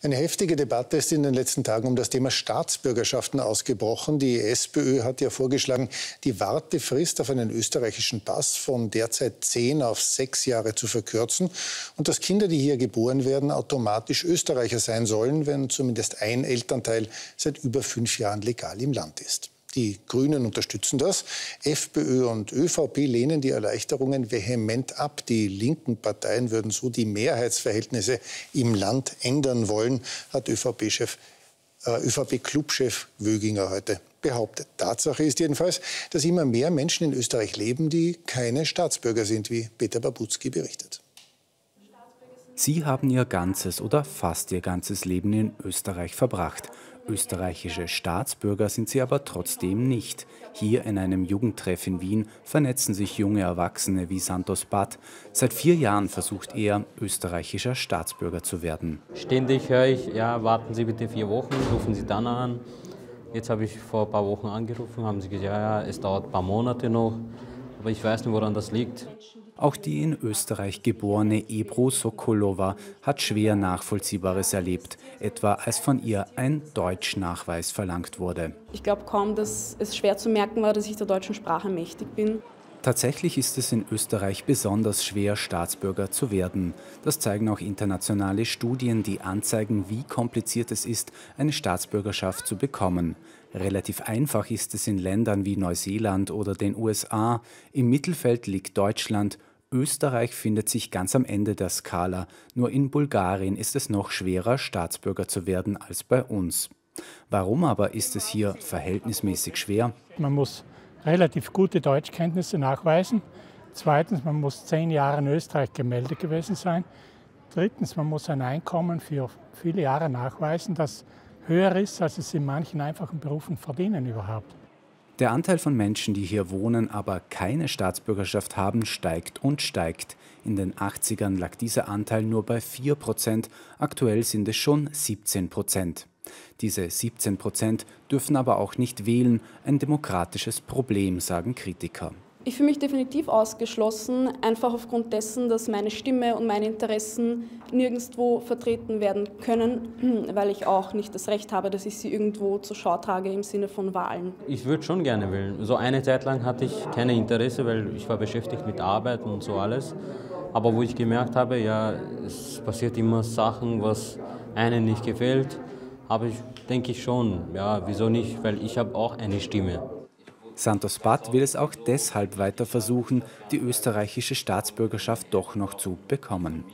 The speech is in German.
Eine heftige Debatte ist in den letzten Tagen um das Thema Staatsbürgerschaften ausgebrochen. Die SPÖ hat ja vorgeschlagen, die Wartefrist auf einen österreichischen Pass von derzeit zehn auf sechs Jahre zu verkürzen und dass Kinder, die hier geboren werden, automatisch Österreicher sein sollen, wenn zumindest ein Elternteil seit über fünf Jahren legal im Land ist. Die Grünen unterstützen das. FPÖ und ÖVP lehnen die Erleichterungen vehement ab. Die linken Parteien würden so die Mehrheitsverhältnisse im Land ändern wollen, hat ÖVP-Chef äh, ÖVP-Clubchef Wöginger heute behauptet. Tatsache ist jedenfalls, dass immer mehr Menschen in Österreich leben, die keine Staatsbürger sind, wie Peter Babuzki berichtet. Sie haben ihr ganzes oder fast ihr ganzes Leben in Österreich verbracht. Österreichische Staatsbürger sind sie aber trotzdem nicht. Hier in einem Jugendtreff in Wien vernetzen sich junge Erwachsene wie Santos Bad. Seit vier Jahren versucht er, österreichischer Staatsbürger zu werden. Ständig höre ich, ja, warten Sie bitte vier Wochen, rufen Sie dann an. Jetzt habe ich vor ein paar Wochen angerufen, haben sie gesagt, ja, ja, es dauert ein paar Monate noch. Aber ich weiß nicht, woran das liegt. Auch die in Österreich geborene Ebro Sokolova hat schwer Nachvollziehbares erlebt, etwa als von ihr ein Deutschnachweis verlangt wurde. Ich glaube kaum, dass es schwer zu merken war, dass ich der deutschen Sprache mächtig bin. Tatsächlich ist es in Österreich besonders schwer, Staatsbürger zu werden. Das zeigen auch internationale Studien, die anzeigen, wie kompliziert es ist, eine Staatsbürgerschaft zu bekommen. Relativ einfach ist es in Ländern wie Neuseeland oder den USA. Im Mittelfeld liegt Deutschland. Österreich findet sich ganz am Ende der Skala. Nur in Bulgarien ist es noch schwerer, Staatsbürger zu werden als bei uns. Warum aber ist es hier verhältnismäßig schwer? Man muss relativ gute Deutschkenntnisse nachweisen. Zweitens, man muss zehn Jahre in Österreich gemeldet gewesen sein. Drittens, man muss ein Einkommen für viele Jahre nachweisen, das höher ist, als es in manchen einfachen Berufen verdienen überhaupt. Der Anteil von Menschen, die hier wohnen, aber keine Staatsbürgerschaft haben, steigt und steigt. In den 80ern lag dieser Anteil nur bei 4 Prozent, aktuell sind es schon 17 Prozent. Diese 17 Prozent dürfen aber auch nicht wählen, ein demokratisches Problem, sagen Kritiker. Ich fühle mich definitiv ausgeschlossen, einfach aufgrund dessen, dass meine Stimme und meine Interessen nirgendwo vertreten werden können, weil ich auch nicht das Recht habe, dass ich sie irgendwo zur Schau trage im Sinne von Wahlen. Ich würde schon gerne wählen. So eine Zeit lang hatte ich keine Interesse, weil ich war beschäftigt mit Arbeit und so alles. Aber wo ich gemerkt habe, ja, es passiert immer Sachen, was einem nicht gefällt, habe ich, denke ich schon, ja, wieso nicht, weil ich habe auch eine Stimme. Santos Bad will es auch deshalb weiter versuchen, die österreichische Staatsbürgerschaft doch noch zu bekommen.